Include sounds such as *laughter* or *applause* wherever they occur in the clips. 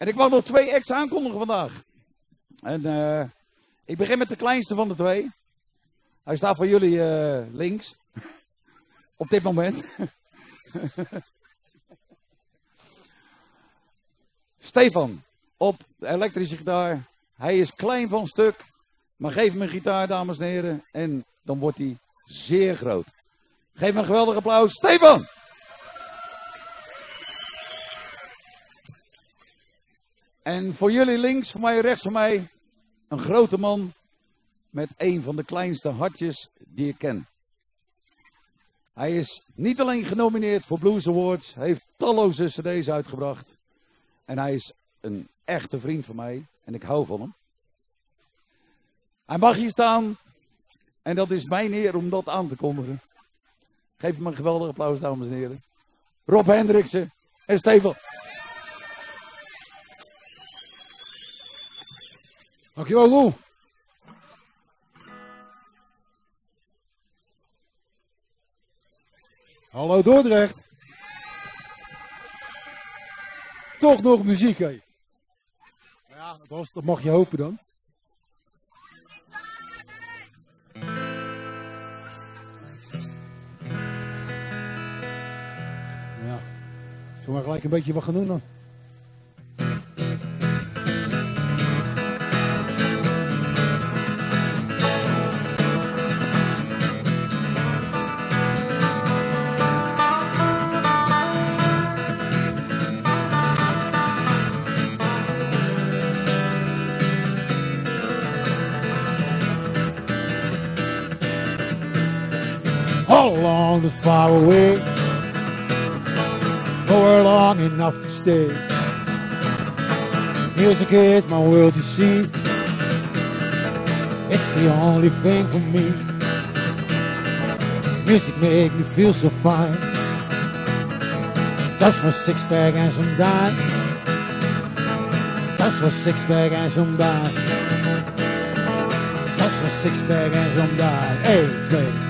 En ik wou nog twee acts aankondigen vandaag. En eh, ik begin met de kleinste van de twee. Hij staat voor jullie eh, links. Op dit moment. *laughs* Stefan, op elektrische gitaar. Hij is klein van stuk. Maar geef hem een gitaar, dames en heren. En dan wordt hij zeer groot. Geef hem een geweldig applaus. Stefan! En voor jullie links, voor mij rechts van mij, een grote man met een van de kleinste hartjes die ik ken. Hij is niet alleen genomineerd voor Blues Awards, hij heeft talloze cd's uitgebracht. En hij is een echte vriend van mij en ik hou van hem. Hij mag hier staan en dat is mijn eer om dat aan te kondigen. Geef hem een geweldig applaus, dames en heren. Rob Hendriksen en Steven. Dankjewel, Roel. Hallo Dordrecht. Toch nog muziek, hé. Ja, dat, was, dat mag je hopen dan. Ja. Zullen maar gelijk een beetje wat gaan doen dan? All along the far away. Nowhere long enough to stay. Music is my world, you see. It's the only thing for me. Music make me feel so fine. Just for six pack and some dime. Just for six pack and some dime. Just for six pack and some dime. Hey, it's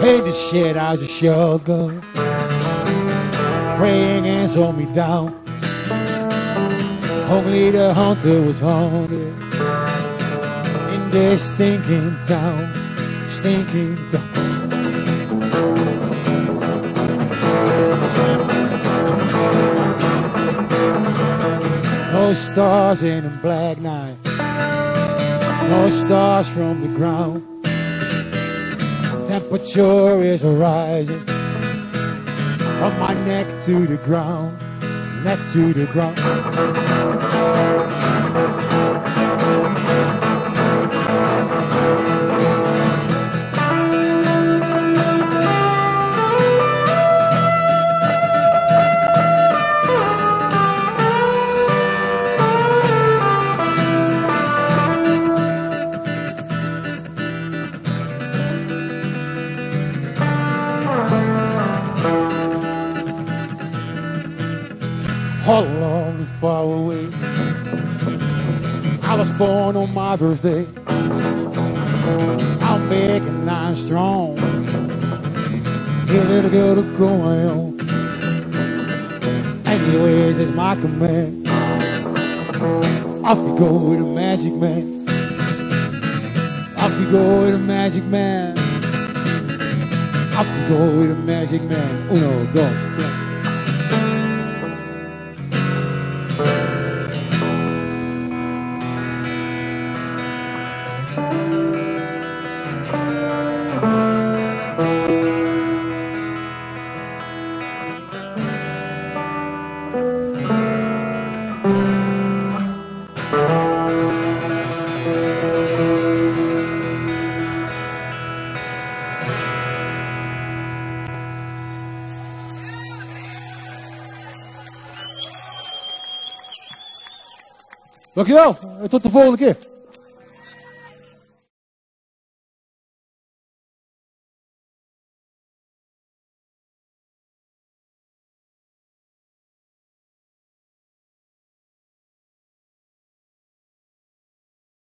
Hey, this shit I a sugar. Praying hands hold me down. Only the hunter was haunted in this stinking town, stinking town. No stars in a black night, no stars from the ground temperature is rising from my neck to the ground, neck to the ground. Away. I was born on my birthday. I'm big and I'm strong. Here, little girl, to go on. Anyways, it's my command. Off you go with a magic man. Off you go with a magic man. Off you go with a magic man. Uno, dos, tres. Dankjewel. Tot de volgende keer.